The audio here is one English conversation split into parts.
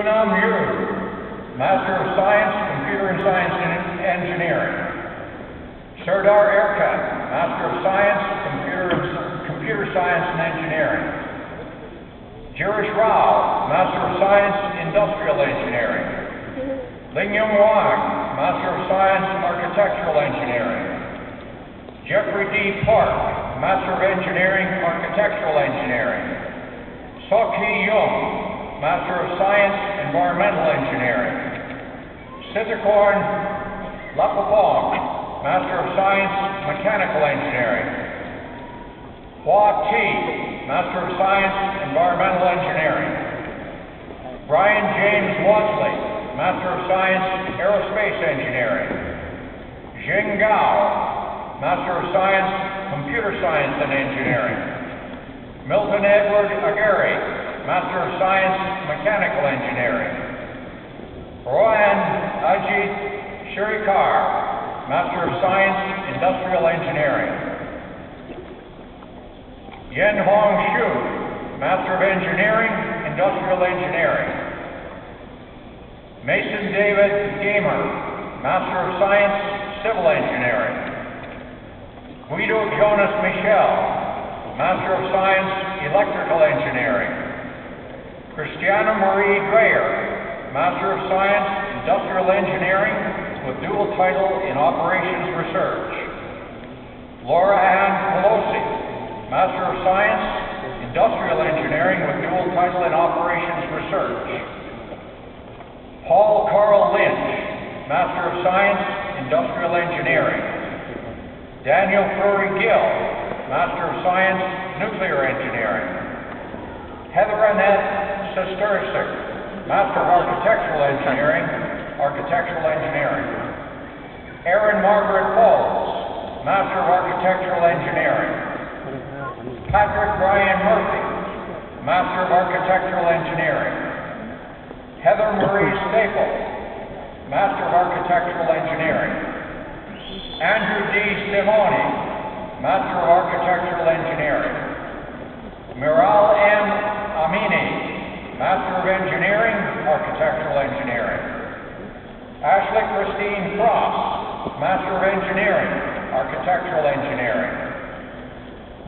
Sunam Yu, Master of Science, Computer and Science and Engineering. Serdar Erkan, Master of Science, Computer, Computer Science and Engineering. Jirish Rao, Master of Science, Industrial Engineering. Lingyung Wang, Master of Science, Architectural Engineering. Jeffrey D. Park, Master of Engineering, Architectural Engineering. Sok Hee Young, Master of Science, Environmental Engineering. Sittikorn Lapapong, Master of Science, Mechanical Engineering. Hua T, Master of Science, Environmental Engineering. Brian James Watsley, Master of Science, Aerospace Engineering. Jing Gao, Master of Science, Computer Science and Engineering. Milton Edward Aguirre, Master of Science, Mechanical Engineering. Rohan Ajit Shirikar, Master of Science, Industrial Engineering. Yen Hong Shu, Master of Engineering, Industrial Engineering. Mason David Gamer, Master of Science, Civil Engineering. Guido Jonas Michel, Master of Science, Electrical Engineering. Christiana Marie Dreyer, Master of Science, Industrial Engineering with dual title in Operations Research. Laura Ann Pelosi, Master of Science, Industrial Engineering with dual title in Operations Research. Paul Carl Lynch, Master of Science, Industrial Engineering. Daniel Furry Gill, Master of Science, Nuclear Engineering. Heather Annette Sestercik, Master of Architectural Engineering, Architectural Engineering. Erin Margaret Falls, Master of Architectural Engineering. Patrick Brian Murphy, Master of Architectural Engineering. Heather Marie Staple, Master of Architectural Engineering. Andrew D. Simoni, Master of Architectural Engineering. Miral M. Amini, Master of Engineering, Architectural Engineering. Ashley Christine Frost, Master of Engineering, Architectural Engineering.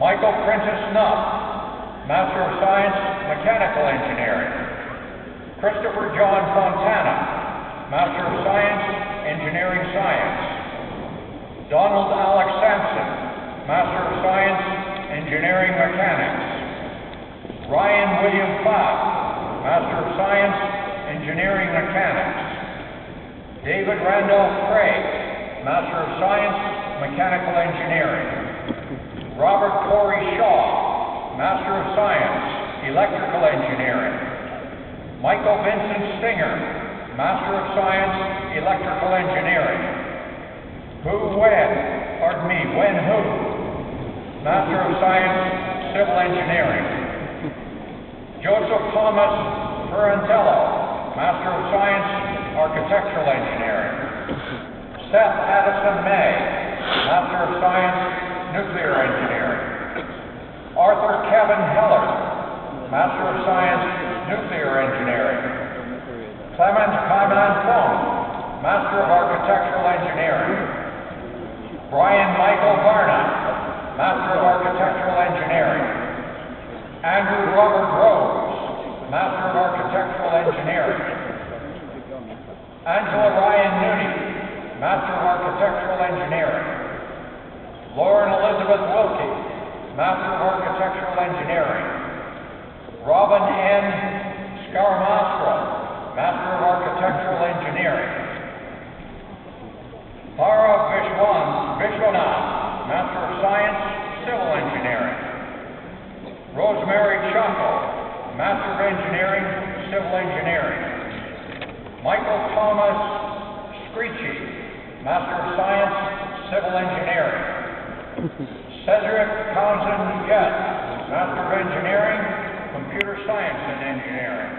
Michael Prentice Nutt, Master of Science, Mechanical Engineering. Christopher John Fontana, Master of Science, Engineering Science. Donald Alex Sampson, Master of Science, Engineering Mechanics. Ryan William Platt, Master of Science, Engineering Mechanics. David Randolph Craig, Master of Science, Mechanical Engineering. Robert Corey Shaw, Master of Science, Electrical Engineering. Michael Vincent Stinger, Master of Science, Electrical Engineering. Hu Wen, pardon me, Wen Hu, Master of Science, Civil Engineering. Joseph Thomas Ferrantello, Master of Science, Architectural Engineering. Seth Addison May, Master of Science, Nuclear Engineering. Arthur Kevin Heller, Master of Science, Nuclear Engineering. Clement Kaiman Fong, Master of Architectural Engineering. Brian Michael Varna, Master of Architectural Engineering. Andrew Robert Rose, Master of Architectural Engineering. Angela Ryan Nooney, Master of Architectural Engineering. Lauren Elizabeth Wilkie, Master of Architectural Engineering. Robin N. Scaramastro, Master of Architectural Engineering. Para Vishwan, Vishwanath, Master of Science, Civil Engineering. Rosemary Chaco, Master of Engineering, Civil Engineering. Michael Thomas Screechy, Master of Science, Civil Engineering. Cedric Townsend Jett, Master of Engineering, Computer Science and Engineering.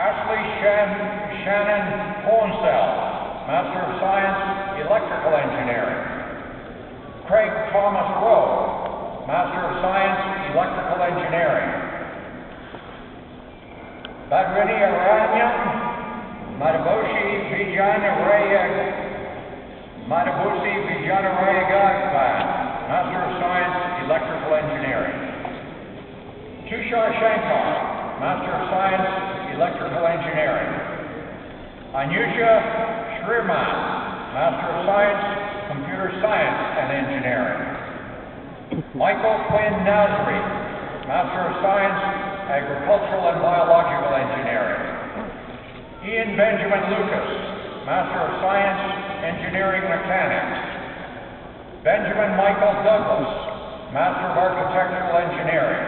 Ashley Shan Shannon Hornsell, Master of Science, Electrical Engineering. Craig Thomas Rowe, Master of Science, Electrical Engineering. Badrini Aranya, Mataboshi Vijayanaraya, Matabusi Vijayanaraya Gagpa, Master of Science, Electrical Engineering. Tushar Shankar, Master of Science, Electrical Engineering. Anyusha Shriman, Master of Science, Computer Science and Engineering. Michael Quinn Nasri, Master of Science, Agricultural and Biological Engineering. Ian Benjamin Lucas, Master of Science, Engineering Mechanics. Benjamin Michael Douglas, Master of Architectural Engineering.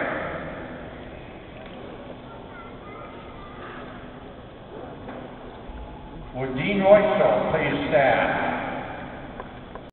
Would Dean Roysto please stand?